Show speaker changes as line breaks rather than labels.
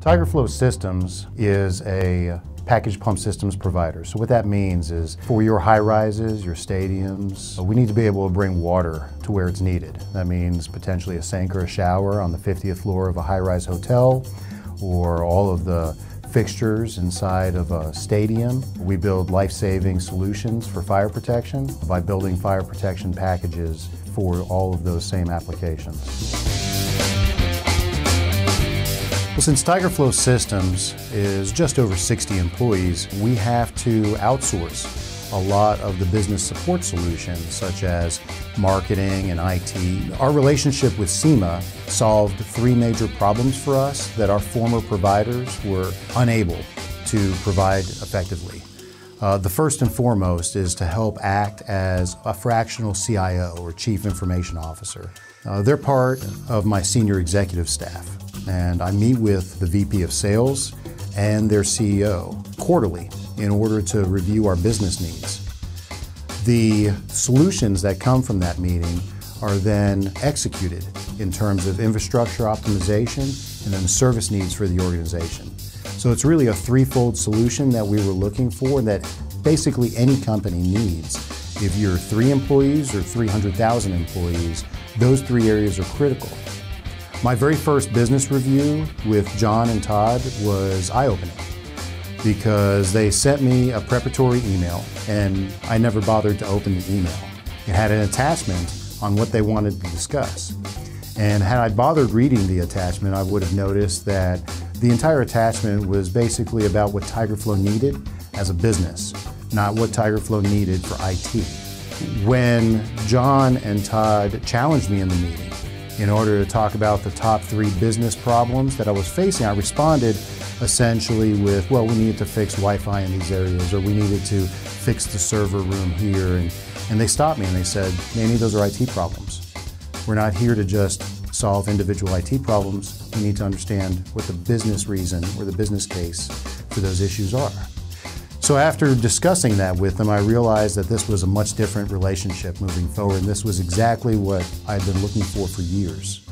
TigerFlow Systems is a package pump systems provider. So what that means is for your high rises, your stadiums, we need to be able to bring water to where it's needed. That means potentially a sink or a shower on the 50th floor of a high rise hotel or all of the fixtures inside of a stadium. We build life-saving solutions for fire protection by building fire protection packages for all of those same applications. Well, since TigerFlow Systems is just over 60 employees, we have to outsource a lot of the business support solutions, such as marketing and IT. Our relationship with Cima solved three major problems for us that our former providers were unable to provide effectively. Uh, the first and foremost is to help act as a fractional CIO or Chief Information Officer. Uh, they're part of my senior executive staff and I meet with the VP of Sales and their CEO quarterly in order to review our business needs. The solutions that come from that meeting are then executed in terms of infrastructure optimization and then service needs for the organization. So it's really a threefold solution that we were looking for that basically any company needs. If you're three employees or 300,000 employees, those three areas are critical. My very first business review with John and Todd was eye-opening because they sent me a preparatory email and I never bothered to open the email. It had an attachment on what they wanted to discuss. And had I bothered reading the attachment, I would have noticed that the entire attachment was basically about what TigerFlow needed as a business, not what TigerFlow needed for IT. When John and Todd challenged me in the meeting, in order to talk about the top three business problems that I was facing, I responded essentially with, well, we needed to fix Wi-Fi in these areas, or we needed to fix the server room here. And, and they stopped me and they said, Manny, those are IT problems. We're not here to just solve individual IT problems. We need to understand what the business reason or the business case for those issues are. So after discussing that with them, I realized that this was a much different relationship moving forward, and this was exactly what I'd been looking for for years.